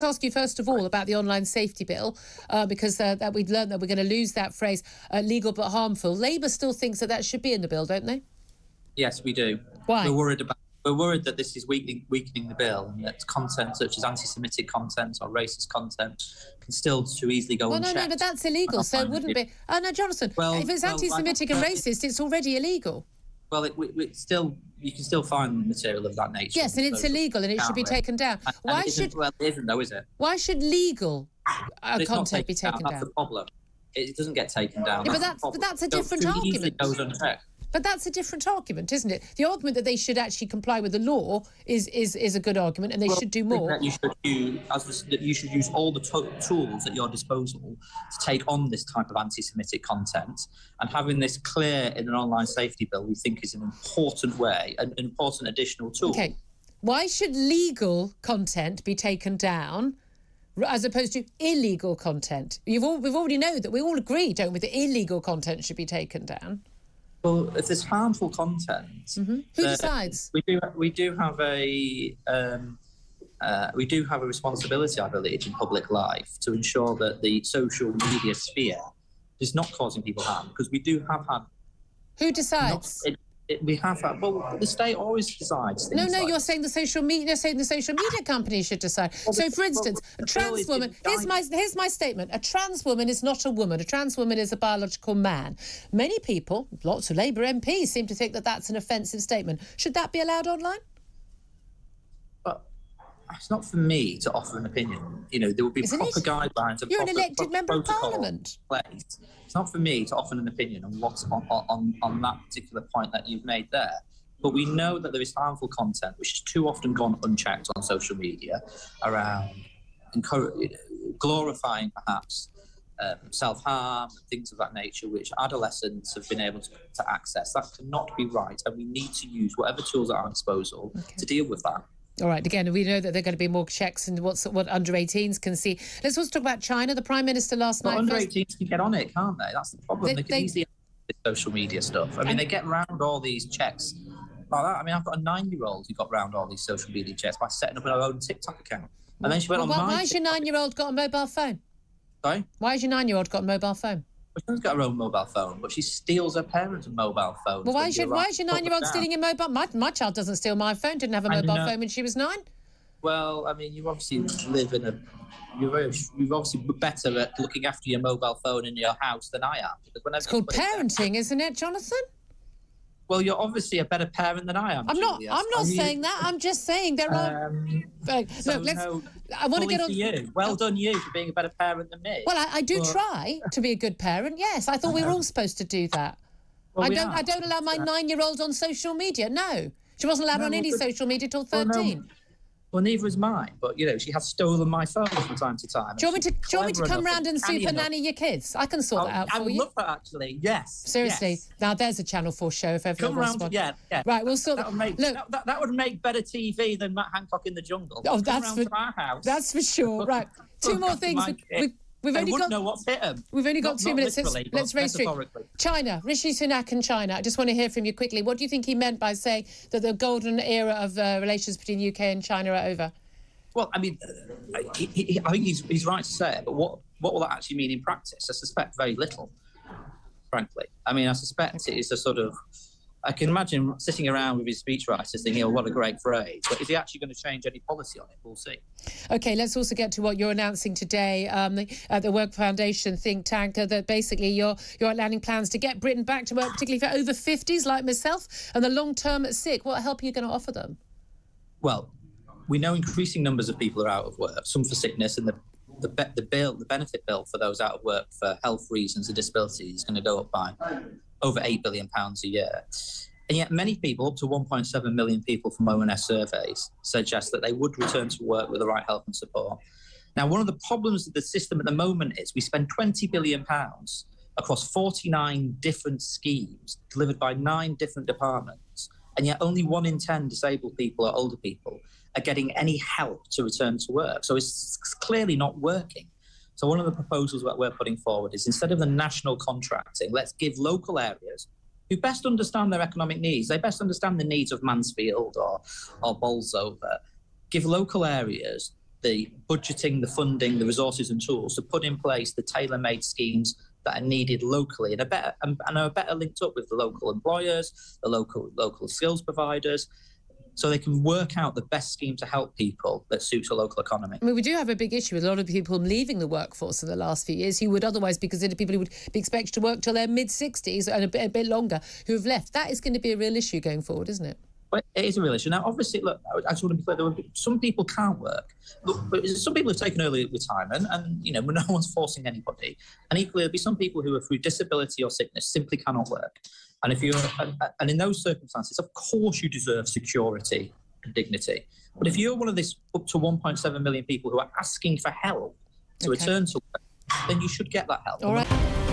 ask you first of all about the online safety bill uh, because uh, that we'd learned that we're going to lose that phrase uh, legal but harmful labour still thinks that that should be in the bill don't they yes we do why we're worried about we're worried that this is weakening, weakening the bill and that content such as anti-Semitic content or racist content can still too easily go well, no, no, but that's illegal, so it wouldn't be. Oh no, Jonathan. Well, if it's well, anti-Semitic and racist, it's already illegal. Well, it, we, we still you can still find material of that nature. Yes, and it's illegal, and it should be taken down. And, why and should? Well, it isn't though, is it? Why should legal uh, content be taken taken down. down? That's the problem. It doesn't get taken down. Yeah, but that's- but that's a different argument. goes unchecked. But that's a different argument, isn't it? The argument that they should actually comply with the law is is, is a good argument, and they Well, should do more. That you should use as that you should use all the to- tools at your disposal to take on this type of anti-Semitic content. And having this clear in an online safety bill, we think is an important way, an, an important additional tool. Okay, why should legal content be taken down? As opposed to illegal content, you've all, we've already know that we all agree, don't we, that illegal content should be taken down. Well, if there's harmful content, Who Uh, decides? we do we do have a um, uh, we do have a responsibility, I believe, in public life to ensure that the social media sphere is not causing people harm because we do have had Who not, decides? it, it, we have that. well the state always decides No, no, like you're saying the social media. You're saying the social media companies should decide. Well, so, for instance, well, a trans woman. Here's my here's my statement. A trans woman is not a woman. A trans woman is a biological man. Many people, lots of Labour MPs, seem to think that that's an offensive statement. Should that be allowed online? It's not for me to offer an opinion. You know, there will be Isn't proper it? guidelines and You're an elected member of parliament. place. It's not for me to offer an opinion on what's on, on, on that particular point that you've made there. But we know that there is harmful content which has too often gone unchecked on social media around glorifying perhaps um, self harm and things of that nature, which adolescents have been able to, to access. That cannot be right, and we need to use whatever tools at our disposal to deal with that. All right. Again, we know that there are going to be more checks and what's what under 18s can see. Let's also talk about China. The Prime Minister last But night. under first- 18s can get on it, can't they? That's the problem. They- They, can they- easily social media stuff. I mean, they get round all these checks like that. I mean, I've got a nine-year-old who got round all these social media checks by setting up her own TikTok account, and then she went Well, on why, my. why has your nine-year-old got a mobile phone? Sorry, Why has your nine-year-old got a mobile phone? She hasn't got her own mobile phone, but she steals her parents' mobile phone. Well, why is your, why is your nine-year-old stealing your mobile? My, my child doesn't steal my phone. Didn't have a mobile phone when she was nine. Well, I mean, you obviously live in a. You're, very, you're obviously better at looking after your mobile phone in your house than I am. Because whenever It's called parenting, isn't it, Jonathan? Well, you're obviously a better parent than I am. I'm not. I'm not mean, saying that. I'm just saying there are. Um, Uh, so look, let's. no, I want to get on. you. Well done, you, for being a better parent than me. Well, I, I do Well- try to be a good parent. Yes, I thought we were all supposed to do that. Well, I don't. are. I don't allow my nine-year-old on social media. No, she wasn't allowed No, on any but- social media till Well, no. Well, neither is mine. But you know, she has stolen my phone from time to time. Do you want me to? Do you want me to come round and super enough. nanny your kids? I can sort that oh, out I for would you. love that actually. Yes. Seriously, yes. now there's a Channel Four show if ever Come round. one. Yeah, yeah. Right, we'll sort That would make Look, that, that, that would make better TV than Matt Hancock in the jungle. Oh, Come that's round for- to our house. that's for sure. Right, two more things. We, we've they only got. know what's hit them. We've only got Not- two not minutes. Let's, let's race through. China, Rishi Sunak and China. I just want to hear from you quickly. What do you think he meant by saying that the golden era of uh, relations between UK and China are over? Well, I mean, he, he, I think he's, he's right to say it, but what, what will that actually mean in practice? I suspect very little, frankly. I mean, I suspect it is a sort of. I can imagine sitting around with his speechwriters thinking, oh, what a great phrase. But is he actually going to change any policy on it? We'll see. Okay, let's also get to what you're announcing today um, the- at the Work Foundation think tank uh, that basically you're you're outlining plans to get Britain back to work, particularly for over 50s like myself and the long term sick. What help are you going to offer them? Well, we know increasing numbers of people are out of work, some for sickness, and the the, be- the bill, the benefit bill for those out of work for health reasons and disabilities is going to go up by over eight billion pounds a year. And yet, many people, up to 1.7 million people from ONS surveys, suggest that they would return to work with the right help and support. Now, one of the problems with the system at the moment is we spend 20 billion pounds across 49 different schemes delivered by nine different departments, and yet only one in 10 disabled people or older people are getting any help to return to work. So it's clearly not working. So one of the proposals that we're putting forward is instead of the national contracting, let's give local areas who best understand their economic needs, they best understand the needs of Mansfield or, or Bolsover, give local areas the budgeting, the funding, the resources and tools to put in place the tailor-made schemes that are needed locally and are better and, are better linked up with the local employers, the local local skills providers, so they can work out the best scheme to help people that suits a local economy. I mean, we do have a big issue with a lot of people leaving the workforce in the last few years who would otherwise be considered people who would be expected to work till their mid 60s and a bit, a bit longer who have left. That is going to be a real issue going forward, isn't it? But it is a real issue. Now, obviously, look, I just want to be clear. There be, some people can't work. But some people have taken early retirement, and you know, no one's forcing anybody. And equally, there'll be some people who, are through disability or sickness, simply cannot work. And if you're, and, in those circumstances, of course, you deserve security and dignity. But if you're one of these up to 1.7 million people who are asking for help to okay. return to work, then you should get that help. All right.